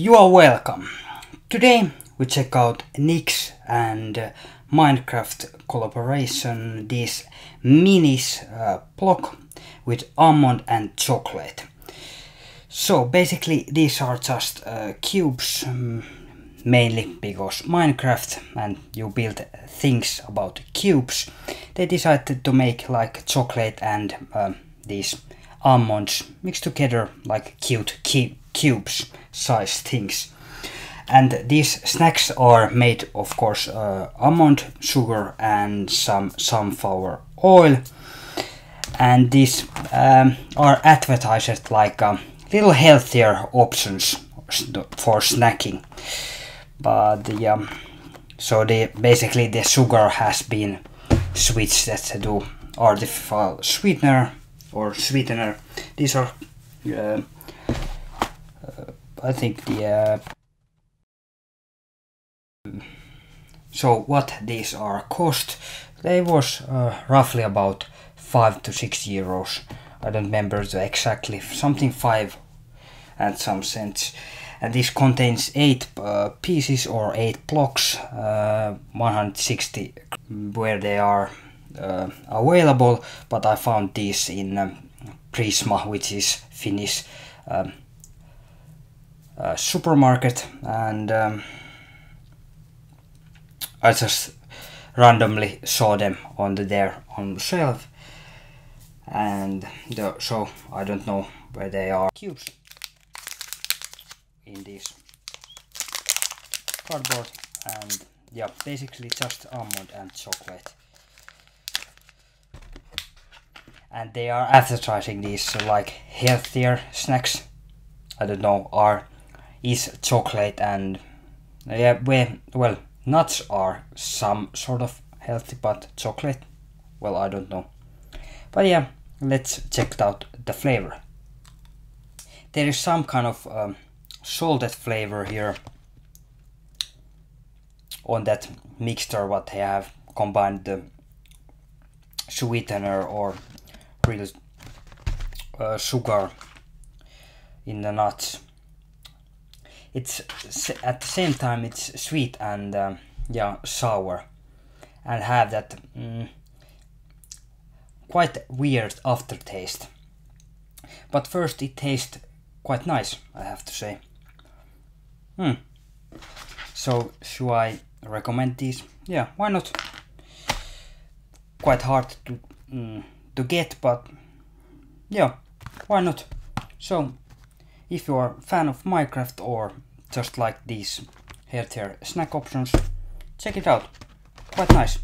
You are welcome. Today we check out Nick's and uh, Minecraft collaboration, this minis uh, block with almond and chocolate. So basically these are just uh, cubes um, mainly because Minecraft and you build things about cubes. They decided to make like chocolate and um, these almonds mixed together like cute cubes size things. And these snacks are made of course uh, almond sugar and some sunflower oil. And these um, are advertised like um, little healthier options for snacking. But the um, so the basically the sugar has been switched to artificial sweetener or sweetener. These are, uh, I think the. Uh, so what these are cost? They was uh, roughly about five to six euros. I don't remember exactly something five and some cents. And this contains eight uh, pieces or eight blocks, uh, 160 where they are uh, available, but I found this in um, Prisma, which is Finnish um, uh, supermarket, and um, I just randomly saw them on the there on the shelf, and the, so I don't know where they are. Cubes. In this cardboard, and yeah, basically just almond and chocolate. And they are advertising these like healthier snacks. I don't know are is chocolate and yeah well, well nuts are some sort of healthy but chocolate well i don't know but yeah let's check out the flavor there is some kind of um, salted flavor here on that mixture what they have combined the sweetener or real uh, sugar in the nuts. It's at the same time it's sweet and uh, yeah sour, and have that mm, quite weird aftertaste. But first it tastes quite nice, I have to say. Hmm. So should I recommend these? Yeah, why not? Quite hard to. Mm, to get, but yeah, why not? So, if you are a fan of Minecraft or just like these healthier snack options, check it out. Quite nice.